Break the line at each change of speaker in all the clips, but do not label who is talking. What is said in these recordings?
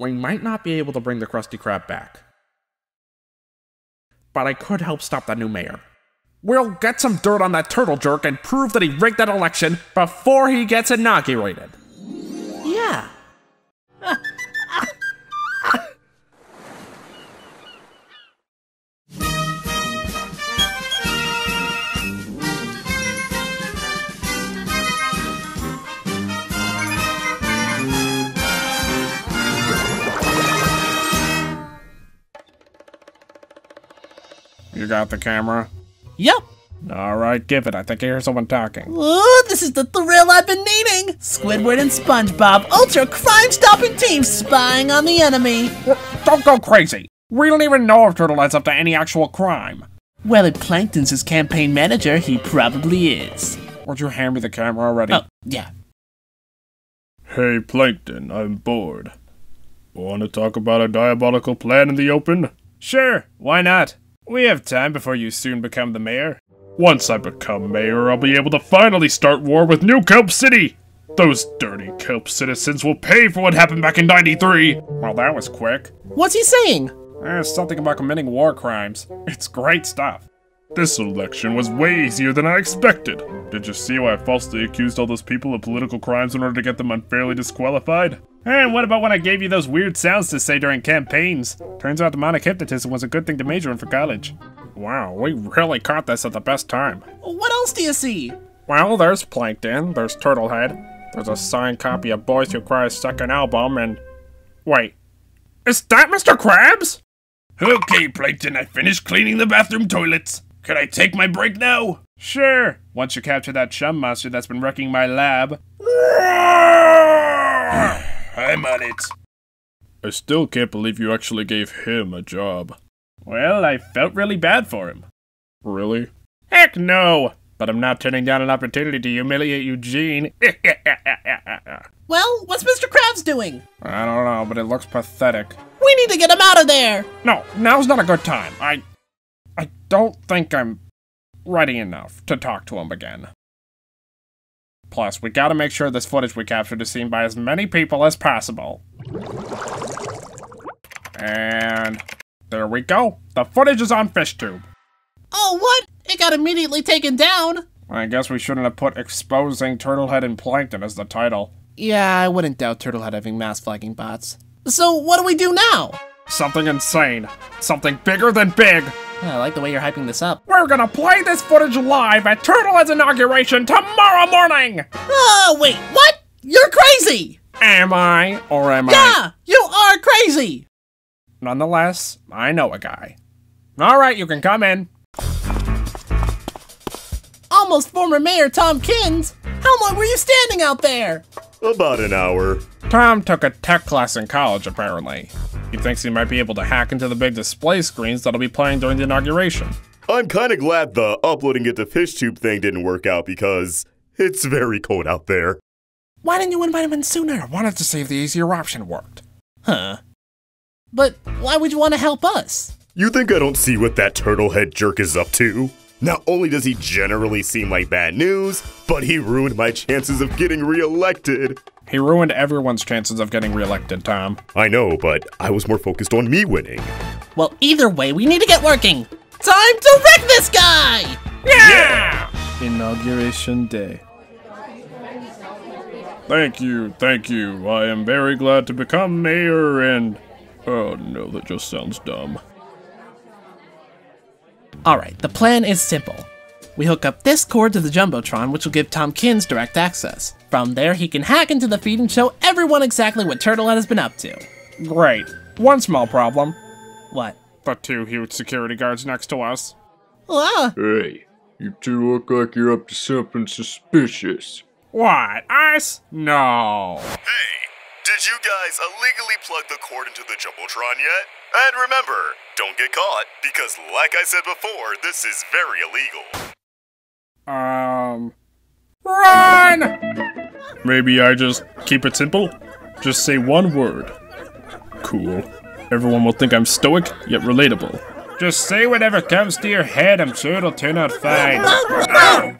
We might not be able to bring the Krusty Krab back. But I could help stop the new mayor. We'll get some dirt on that turtle jerk and prove that he rigged that election before he gets inaugurated. Got the camera?
Yep.
Alright, give it. I think I hear someone talking.
Ooh, this is the thrill I've been needing! Squidward and SpongeBob, ultra crime-stopping team spying on the enemy.
Don't go crazy! We don't even know if Turtlehead's up to any actual crime.
Well, if Plankton's his campaign manager, he probably is.
Would you hand me the camera already?
Oh, yeah.
Hey, Plankton, I'm bored. Want to talk about a diabolical plan in the open?
Sure, why not? We have time before you soon become the mayor.
Once I become mayor, I'll be able to finally start war with New Kelp City! Those dirty Kelp citizens will pay for what happened back in 93!
Well, that was quick.
What's he saying?
Eh, something about committing war crimes. It's great stuff.
This election was way easier than I expected. Did you see why I falsely accused all those people of political crimes in order to get them unfairly disqualified?
And what about when I gave you those weird sounds to say during campaigns? Turns out demonic hypnotism was a good thing to major in for college.
Wow, we really caught this at the best time.
What else do you see?
Well, there's Plankton, there's Turtlehead, there's a signed copy of Boys Who Cry's second album, and... Wait, is that Mr. Krabs?
Okay, Plankton, I finished cleaning the bathroom toilets. Can I take my break now?
Sure, once you capture that chum monster that's been wrecking my lab.
I'm on it. I still can't believe you actually gave him a job.
Well, I felt really bad for him.
Really?
Heck no! But I'm not turning down an opportunity to humiliate Eugene.
Well, what's Mr. Krabs doing?
I don't know, but it looks pathetic.
We need to get him out of there!
No, now's not a good time. I... I don't think I'm ready enough to talk to him again. Plus, we gotta make sure this footage we captured is seen by as many people as possible. And... There we go. The footage is on FishTube.
Oh, what? It got immediately taken down.
I guess we shouldn't have put Exposing Turtlehead and Plankton as the title.
Yeah, I wouldn't doubt Turtlehead having mass flagging bots. So, what do we do now?
Something insane. Something bigger than big.
I like the way you're hyping this up.
We're gonna play this footage live at Turtlehead's inauguration tomorrow morning!
Oh, wait, what? You're crazy!
Am I, or am I?
Yeah, you are crazy!
Nonetheless, I know a guy. Alright, you can come in.
Almost former Mayor Tom Kins! How long were you standing out there?
About an hour.
Tom took a tech class in college, apparently. He thinks he might be able to hack into the big display screens that'll be playing during the inauguration.
I'm kinda glad the uploading it to FishTube thing didn't work out because it's very cold out there.
Why didn't you invite him in
I wanted to see if the easier option worked.
Huh. But why would you want to help us?
You think I don't see what that turtlehead jerk is up to? Not only does he generally seem like bad news, but he ruined my chances of getting reelected.
He ruined everyone's chances of getting reelected, Tom.
I know, but I was more focused on me winning.
Well, either way, we need to get working. Time to wreck this guy!
Yeah!
Inauguration day.
Thank you, thank you. I am very glad to become mayor and. Oh no, that just sounds dumb.
Alright, the plan is simple. We hook up this cord to the Jumbotron, which will give Tom Kins direct access. From there, he can hack into the feed and show everyone exactly what Turtlehead has been up to.
Great. One small problem.
What?
The two huge security guards next to us.
Ah,
Hey, you two look like you're up to something suspicious.
What? Us? No.
Hey, did you guys illegally plug the cord into the Jumbotron yet? And remember, don't get caught, because like I said before, this is very illegal.
Um. Run!
Maybe I just keep it simple? Just say one word. Cool. Everyone will think I'm stoic, yet relatable.
Just say whatever comes to your head, I'm sure it'll turn out fine.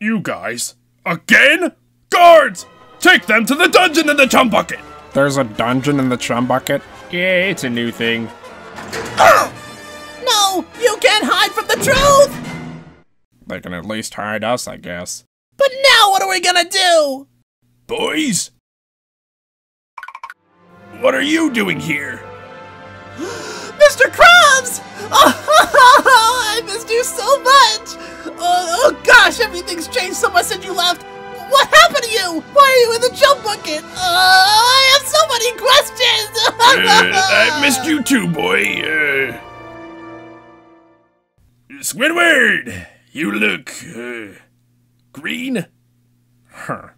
You guys. Again? Guards! Take them to the dungeon in the chum bucket!
There's a dungeon in the chum bucket?
Yeah, it's a new thing.
No! You can't hide from the truth!
They can at least hide us, I guess.
But now what are we gonna do?
Boys? What are you doing here?
Mr. Krabs! Oh, I missed you so much! Oh, oh gosh, everything's changed so much since you left! What happened to you? Why are you in the chum bucket? Uh, I have so many questions!
Uh, I missed you too, boy. Uh, Squidward, you look uh, green.
Huh.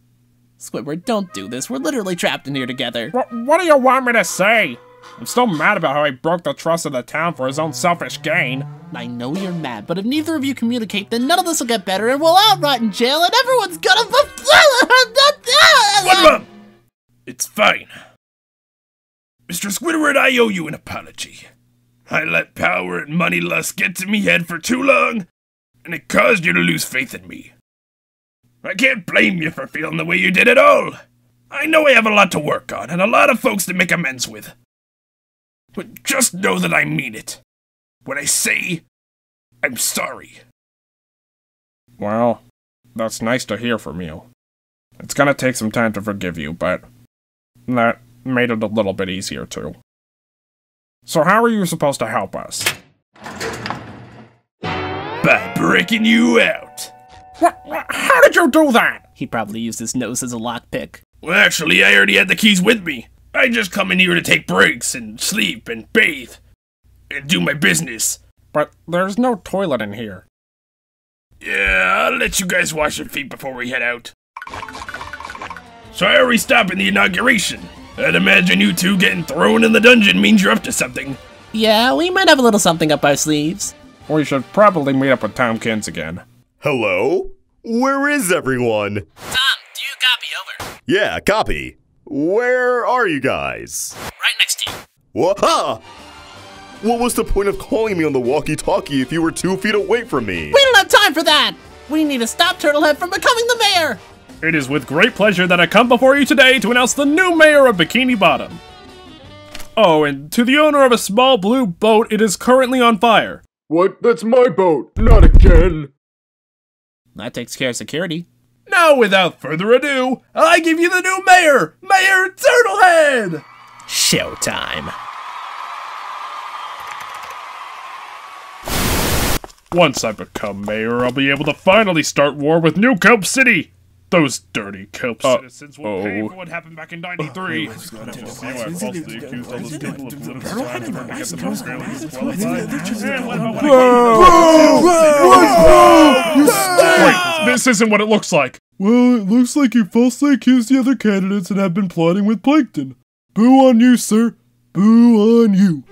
Squidward, don't do this. We're literally trapped in here together.
What, what do you want me to say? I'm still mad about how he broke the trust of the town for his own selfish gain.
I know you're mad, but if neither of you communicate, then none of this will get better, and we'll all rot in jail, and everyone's gonna.
Up? It's fine. Mr. Squidward, I owe you an apology. I let power and money lust get to me head for too long, and it caused you to lose faith in me. I can't blame you for feeling the way you did at all. I know I have a lot to work on and a lot of folks to make amends with. But just know that I mean it. When I say I'm sorry.
Well, that's nice to hear from you. It's gonna take some time to forgive you, but that made it a little bit easier too. So how are you supposed to help us?
By breaking you out.
What? what- How did you do that?
He probably used his nose as a lockpick.
Well, actually, I already had the keys with me. I just come in here to take breaks and sleep and bathe and do my business.
But there's no toilet in here.
Yeah, I'll let you guys wash your feet before we head out. Sorry we in the inauguration. I'd imagine you two getting thrown in the dungeon means you're up to something.
Yeah, we might have a little something up our sleeves.
We should probably meet up with Tom Kins again.
Hello? Where is everyone?
Tom, do you copy over?
Yeah, copy. Where are you guys?
Right next to you.
What? Ah! What was the point of calling me on the walkie-talkie if you were two feet away from me?
We don't have time for that! We need to stop Turtlehead from becoming the mayor!
It is with great pleasure that I come before you today to announce the new mayor of Bikini Bottom. Oh, and to the owner of a small blue boat, it is currently on fire.
What? That's my boat. Not again.
That takes care of security.
Now, without further ado, I give you the new mayor, Mayor Turtlehead!
Showtime.
Once I become mayor, I'll be able to finally start war with New Kelp City. Those dirty Kelp
Uh,
citizens will pay
oh.
for what happened back in '93. Wait, this isn't what it looks like.
Well, it looks like you falsely accused the other candidates and have been plotting with Plankton. Boo on you, sir. Boo on you.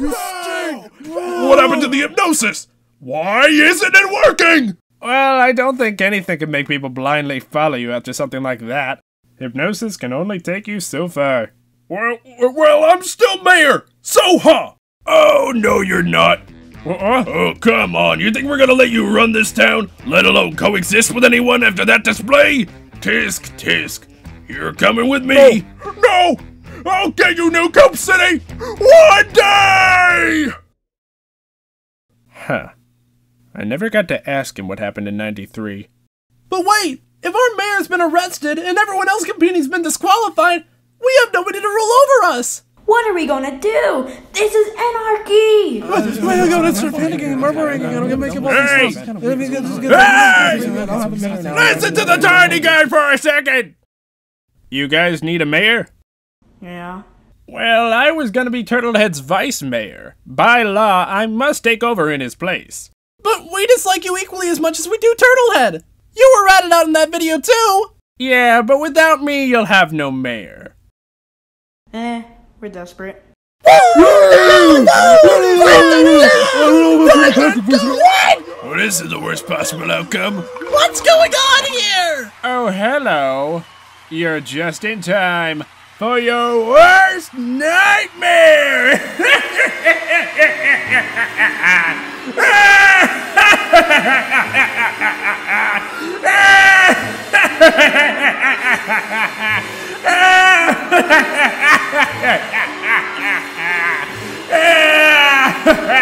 What happened to the hypnosis? Why isn't it working?
Well, I don't think anything can make people blindly follow you after something like that. Hypnosis can only take you so far.
Well, well, I'm still mayor. So, huh? Oh no, you're not.
Uh-uh.
Oh, come on. You think we're gonna let you run this town, let alone coexist with anyone after that display? Tisk, tisk. You're coming with me. No! I'll get you, New Cope City! One day!
Huh. I never got to ask him what happened in 93.
But wait! If our mayor's been arrested and everyone else competing's been disqualified, we have nobody to rule over us!
What are we gonna do? This is anarchy!
Hey! Listen to the tiny guy for a second!
You guys need a mayor?
Yeah.
Well, I was gonna be Turtlehead's vice mayor. By law, I must take over in his place.
But we dislike you equally as much as we do Turtlehead! You were ratted out in that video too!
Yeah, but without me, you'll have no mayor.
Eh, we're desperate.
Well, this is the worst possible outcome.
What's going on here?
Oh, hello. You're just in time for your worst nightmare!